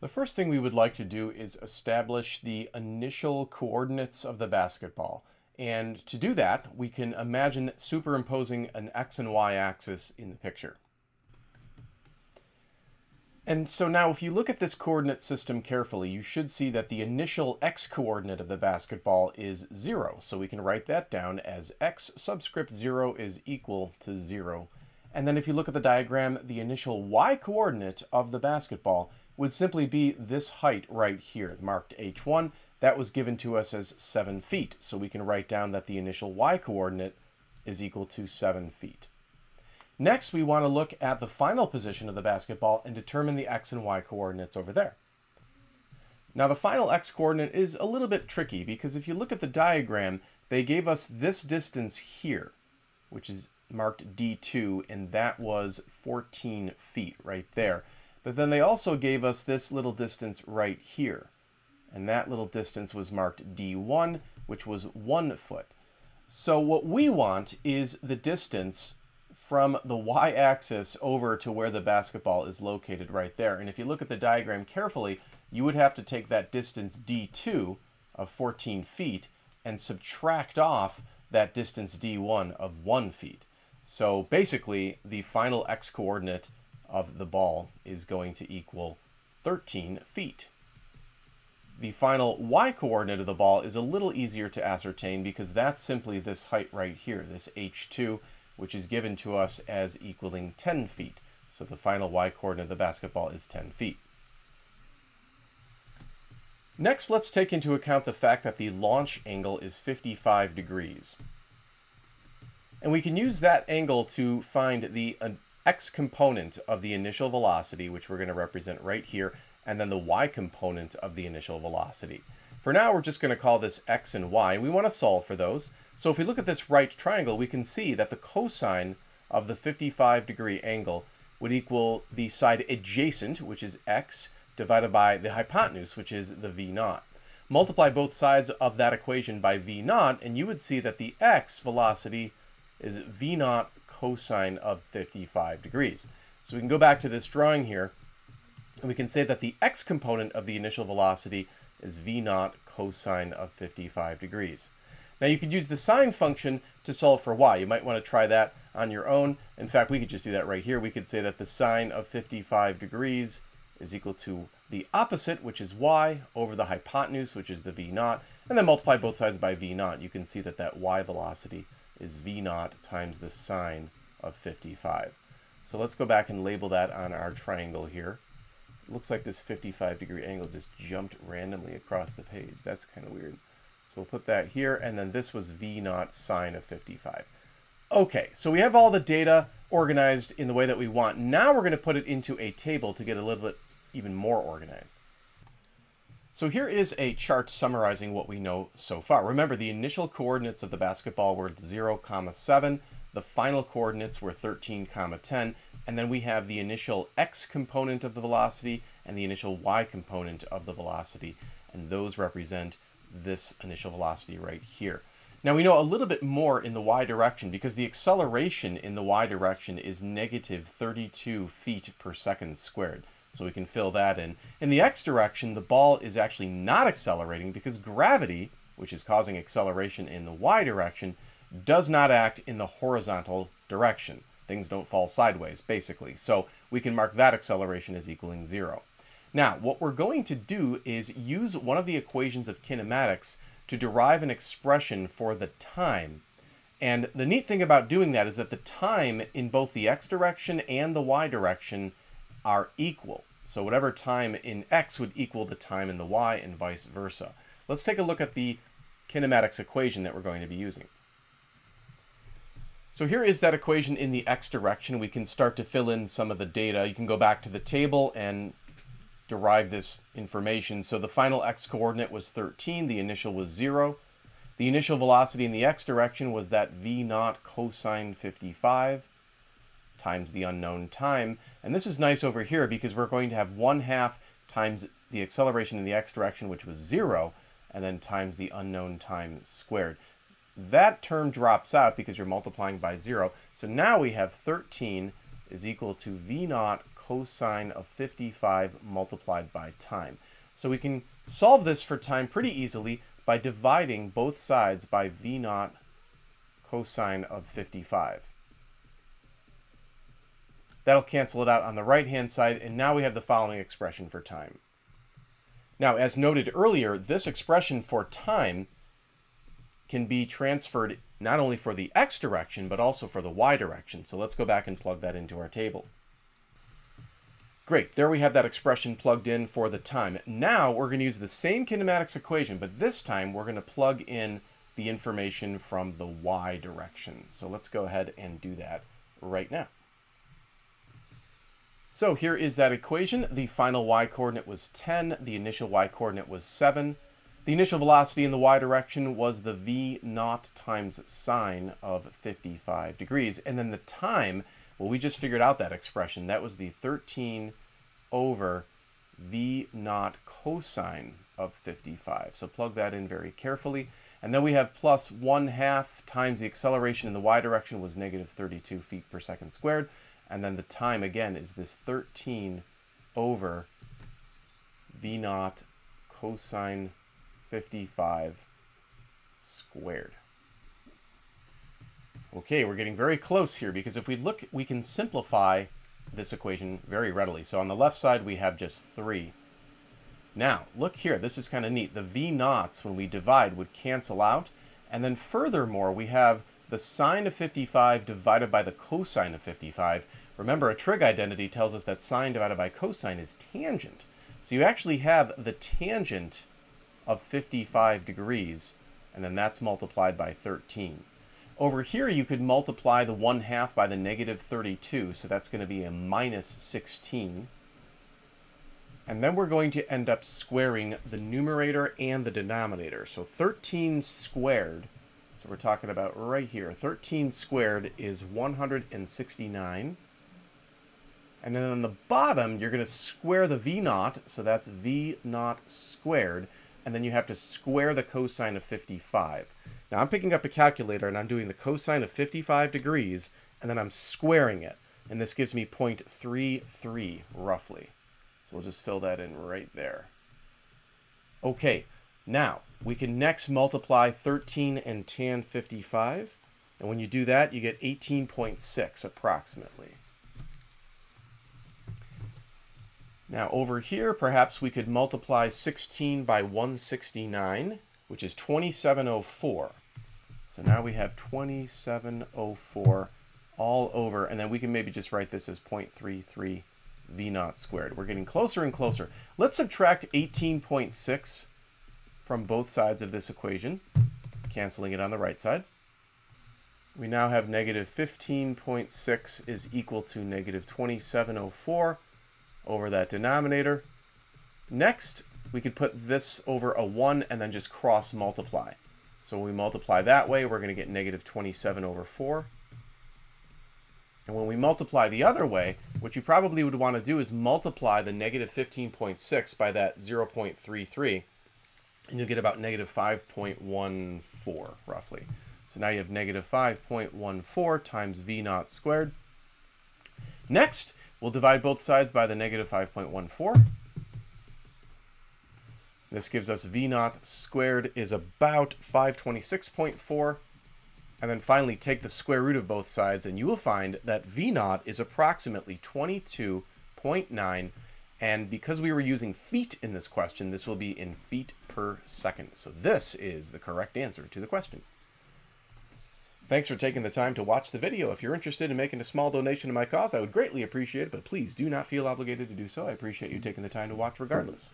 The first thing we would like to do is establish the initial coordinates of the basketball. And to do that, we can imagine superimposing an x and y axis in the picture. And so now if you look at this coordinate system carefully, you should see that the initial x coordinate of the basketball is 0. So we can write that down as x subscript 0 is equal to 0. And then if you look at the diagram, the initial y coordinate of the basketball would simply be this height right here, marked h1, that was given to us as 7 feet. So we can write down that the initial y-coordinate is equal to 7 feet. Next, we want to look at the final position of the basketball and determine the x and y coordinates over there. Now the final x coordinate is a little bit tricky because if you look at the diagram, they gave us this distance here, which is marked D2, and that was 14 feet right there. But then they also gave us this little distance right here and that little distance was marked D1, which was one foot. So what we want is the distance from the y-axis over to where the basketball is located right there. And if you look at the diagram carefully, you would have to take that distance D2 of 14 feet and subtract off that distance D1 of 1 feet. So basically, the final x-coordinate of the ball is going to equal 13 feet. The final y-coordinate of the ball is a little easier to ascertain because that's simply this height right here, this h2, which is given to us as equaling 10 feet. So the final y-coordinate of the basketball is 10 feet. Next, let's take into account the fact that the launch angle is 55 degrees. And we can use that angle to find the uh, x component of the initial velocity, which we're going to represent right here, and then the y component of the initial velocity. For now, we're just going to call this x and y. We want to solve for those. So if we look at this right triangle, we can see that the cosine of the 55 degree angle would equal the side adjacent, which is x, divided by the hypotenuse, which is the v naught. Multiply both sides of that equation by v naught, and you would see that the x velocity is v naught cosine of 55 degrees. So we can go back to this drawing here, and we can say that the x component of the initial velocity is v naught cosine of 55 degrees. Now you could use the sine function to solve for y. You might want to try that on your own. In fact, we could just do that right here. We could say that the sine of 55 degrees is equal to the opposite, which is y, over the hypotenuse, which is the v naught, and then multiply both sides by v naught. You can see that that y velocity is v naught times the sine of 55. So let's go back and label that on our triangle here It looks like this 55 degree angle just jumped randomly across the page. That's kind of weird. So we'll put that here, and then this was V naught sine of 55. Okay, so we have all the data organized in the way that we want. Now we're going to put it into a table to get a little bit even more organized. So here is a chart summarizing what we know so far. Remember, the initial coordinates of the basketball were 0, comma 7. The final coordinates were 13, comma 10. And then we have the initial x component of the velocity and the initial y component of the velocity. And those represent this initial velocity right here. Now we know a little bit more in the y direction because the acceleration in the y direction is negative 32 feet per second squared. So we can fill that in. In the x direction, the ball is actually not accelerating because gravity, which is causing acceleration in the y direction, does not act in the horizontal direction. Things don't fall sideways, basically. So we can mark that acceleration as equaling zero. Now, what we're going to do is use one of the equations of kinematics to derive an expression for the time. And the neat thing about doing that is that the time in both the x direction and the y direction are equal. So whatever time in x would equal the time in the y and vice versa. Let's take a look at the kinematics equation that we're going to be using. So here is that equation in the x direction. We can start to fill in some of the data. You can go back to the table and derive this information. So the final x coordinate was 13, the initial was 0. The initial velocity in the x direction was that v naught cosine 55 times the unknown time. And this is nice over here because we're going to have 1 half times the acceleration in the x direction, which was 0, and then times the unknown time squared. That term drops out because you're multiplying by 0. So now we have 13 is equal to V naught cosine of 55 multiplied by time. So we can solve this for time pretty easily by dividing both sides by V naught cosine of 55. That'll cancel it out on the right-hand side, and now we have the following expression for time. Now, as noted earlier, this expression for time can be transferred not only for the x direction, but also for the y direction. So let's go back and plug that into our table. Great, there we have that expression plugged in for the time. Now we're going to use the same kinematics equation, but this time we're going to plug in the information from the y direction. So let's go ahead and do that right now. So here is that equation. The final y-coordinate was 10. The initial y-coordinate was 7. The initial velocity in the y direction was the v naught times sine of 55 degrees. And then the time, well, we just figured out that expression. That was the 13 over v naught cosine of 55. So plug that in very carefully. And then we have plus 1 half times the acceleration in the y direction was negative 32 feet per second squared. And then the time, again, is this 13 over v naught cosine 55 squared. Okay, we're getting very close here because if we look, we can simplify this equation very readily. So on the left side, we have just 3. Now, look here. This is kind of neat. The v naughts, when we divide, would cancel out. And then furthermore, we have the sine of 55 divided by the cosine of 55. Remember, a trig identity tells us that sine divided by cosine is tangent. So you actually have the tangent of 55 degrees, and then that's multiplied by 13. Over here, you could multiply the 1 half by the negative 32, so that's going to be a minus 16. And then we're going to end up squaring the numerator and the denominator. So 13 squared, so we're talking about right here, 13 squared is 169. And then on the bottom, you're going to square the v naught, so that's v naught squared and then you have to square the cosine of 55. Now I'm picking up a calculator and I'm doing the cosine of 55 degrees and then I'm squaring it. And this gives me 0.33 roughly. So we'll just fill that in right there. Okay, now we can next multiply 13 and tan 55. And when you do that, you get 18.6 approximately. Now over here, perhaps we could multiply 16 by 169, which is 2704. So now we have 2704 all over, and then we can maybe just write this as 0.33 v naught squared. We're getting closer and closer. Let's subtract 18.6 from both sides of this equation, canceling it on the right side. We now have negative 15.6 is equal to negative 2704 over that denominator. Next, we could put this over a 1 and then just cross multiply. So when we multiply that way, we're going to get negative 27 over 4. And when we multiply the other way, what you probably would want to do is multiply the negative 15.6 by that 0.33, and you'll get about negative 5.14, roughly. So now you have negative 5.14 times v naught squared. Next, We'll divide both sides by the negative 5.14. This gives us V naught squared is about 526.4. And then finally take the square root of both sides and you will find that V naught is approximately 22.9. And because we were using feet in this question, this will be in feet per second. So this is the correct answer to the question. Thanks for taking the time to watch the video. If you're interested in making a small donation to my cause, I would greatly appreciate it, but please do not feel obligated to do so. I appreciate you taking the time to watch regardless.